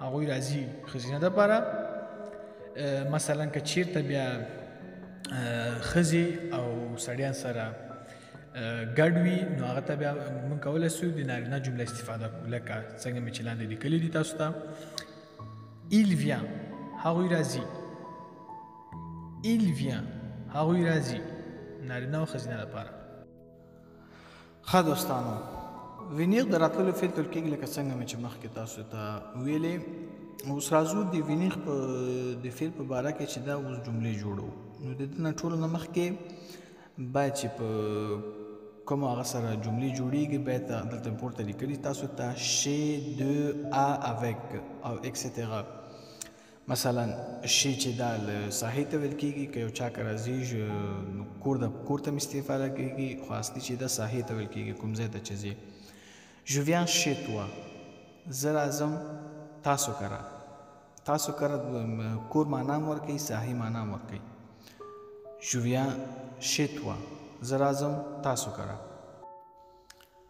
هغوی راځي خزینه د پاره مثلا که چیرته بیا خزي او سړیان سره ګډوي نو هغه ته بیا مونږ کولای شو د نارینه جمله استفاده کوو لکه څنګه مې چې لاندې لیکلي دي تاسو ته il vient هغوی راځي il vient هغوی راځي نارینه او ښځینه لپاره ښه دوستانو وینیر د راتللو فیل تل کېږي لکه څنګه مې چې مخکې تاسو ته ویلې اوس راځو د وینیر په د فیل په باره کې چې دا اوس جملې جوړو نو د دې نه ټولو نه مخکې باید چې په کوم هغه سره جملې جوړیږي باید دلته پورته لیکلي تاسو ته شې د ا اویک او ایکسټرا مثلا شی چې دا له ساحې ته ویل کېږي که یو چا که راځي نو کور د کور ته هم استفاده کېږي خو اصلي چې دا ساحې ته ویل کېږي کوم ځای ته چې ځې ژویان شیتوا زه راځم تاسو کره تاسو کره کور معنا هم ورکوي ساحې معنا هم ورکوي ژویان شیتوا زه راځم تاسو کره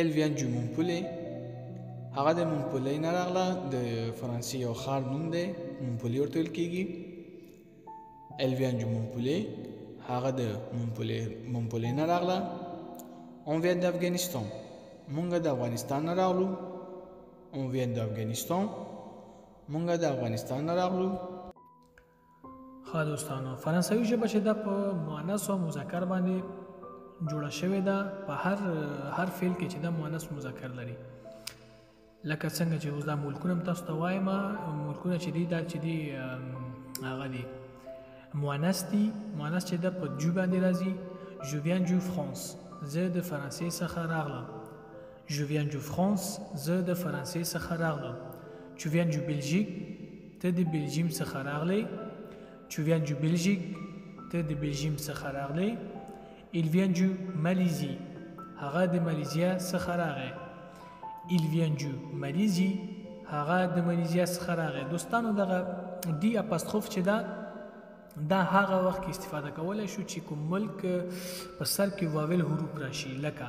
ال ویان جو مونپولې هغه د مونپولې نه راغله د فرانسې یو ښار نوم دی مونپولې ورته ویل کېږي ال ویان جو مونپولې هغه د مونپولې مونپولې نه راغله اون ویان د افغانستان مونږه د افغانستان نه راغلو اون ویان د افغانستان مونږه د افغانستان نه راغلو ښه دوستانو فرانسوي ژبه چې دا په مؤنث او مذکر باندې جوړه شوې ده په هر هر فعل کې چې دا مؤنث مذکر لري لکه څنګه چې اوس دا ملکونه هم تاسو ته وایم ملکونه چې دي دا چې دي هغه دي مؤنث دي مؤنث چې دا په جو باندې راځي جو ویان جو فرانس زه د فرانسې څخه راغلم Je viens du France، زه د فرانسې څخه راغلم. Tu viens du Belgique، ته د بلجیم څخه راغلې. Tu viens du Belgique، ته د بلجیم څخه راغلې. Il vient du Malaisie، هغه د مالیزیا څخه راغی. Il vient du Malaisie، هغه د مالیزیا څخه راغی. دوستانو دغه دی اپاستروف چې دا دا هغه وخت کې استفاده کولای شو چې کوم ملک په سر کې واول حروف راشي لکه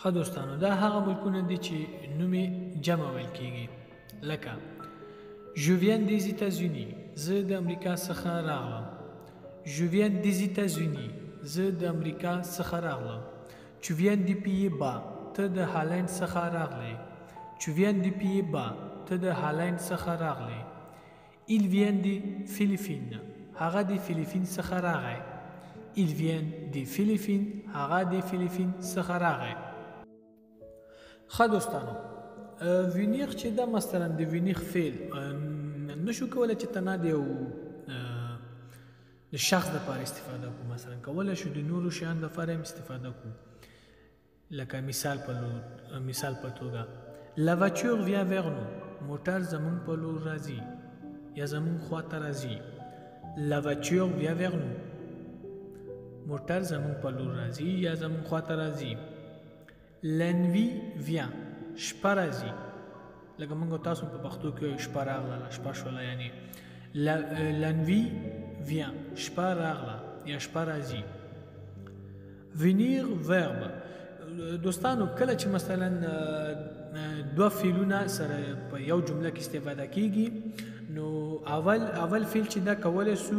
ښه دوستانو دا هغه ملکونه دي چې نوم یې جمع ویل کیږي لکه ژووین دي زیتازوني زه د امریکا څخه راغلم ژووین دي زیتازوني زه د امریکا څخه راغلم چووین دي پیه با ته د هالند څخه راغلې چووین دي پیه با ته د هالند څخه راغلې Il vient des Philippines. هغه د فلیپین څخه راغی. Il vient des Philippines. هغه د فلیپین څخه راغی. ښه دوستانو وینیخ چې دا مثلا د وینیخ فعل نشو کولای چې تنه د یو د شخص لپاره استفاده کوو مثلا کولای شو د نورو شیانو لپاره هم استفاده کوو لکه مثال په مثال په توګه La voiture vient vers nous موټر زمونږ په لور راځي یا زمونږ خوا ته راځي La voiture vient vers nous موټر زمون په لور راځي یا زمون خواته راځي لنوی ویا شپه راځي لکه موږ تاسو په پښتو کې شپه راغله شپه شوله یعنی لنوی ویا شپه راغله یا شپه راځي وینیر ورب دوستانو کله چې مثلا دوه فعلونه سره په یو جمله کې استفاده کیږي نو اول اول فعل چې دا کولای سو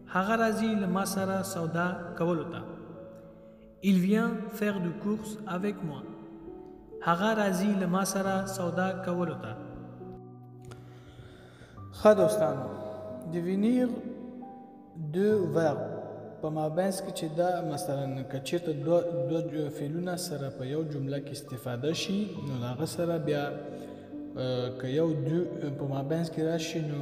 هغه راځي له ما سره سودا کولو ته Il vient faire du course avec moi هغه راځي له ما سره سودا کولو ته ښه دوستانو د وینیر دو ورب په مابینس کې چې دا مثلا که چېرته دو, دو فعلونه سره په یو جمله کې استفاده شي نو د هغه سره بیا که یو دو په مابینس کې راشي نو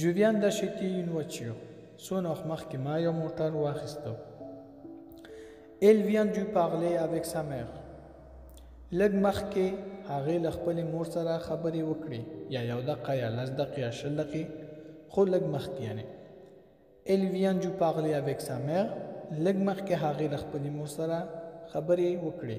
ژویان دا شیتی یون وچیو سون اخ مخ کی ما یو موټر واخیستو ایل ویان جو پاغلی اویک سامر لګ مخ کی هغه ل خپل مور سره خبرې وکړي یا یو دقه یا لس دقه یا شل دقه خو لګ مخ کی یعنی ایل ویان جو پاغلی اویک سامر لګ مخ کی هغه ل خپل مور سره خبرې وکړي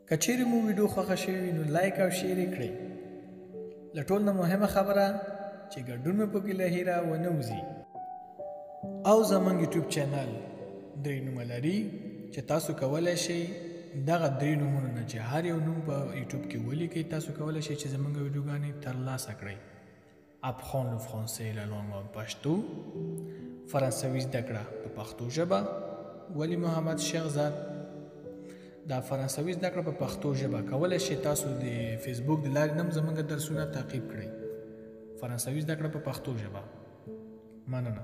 که چیرې مو ویډیو خوښه شوې وي نو لایک او شیر یې کړئ له ټول نه مهمه خبره چې ګډون مې پکې له هیره ونه وځي او زمونږ یوټیوب چینل درې نومه لري چې تاسو کولی شئ دغه درې نومونه نه چې هر یو نوم په یوټیوب کې ولیکئ تاسو کولی شئ چې زمونږ ویډیوګانې ترلاسه کړئ Apprends le français et la langue en pashto فرانسوي زده کړه په پښتو ژبه ولی محمد شیخ زاد دا فرانسوي زده کړه په پښتو ژبه کولای شئ تاسو د فیسبوک د لارې نم زمونږ درسونه تعقیب کړئ فرانسوي زده کړه په پښتو ژبه مننه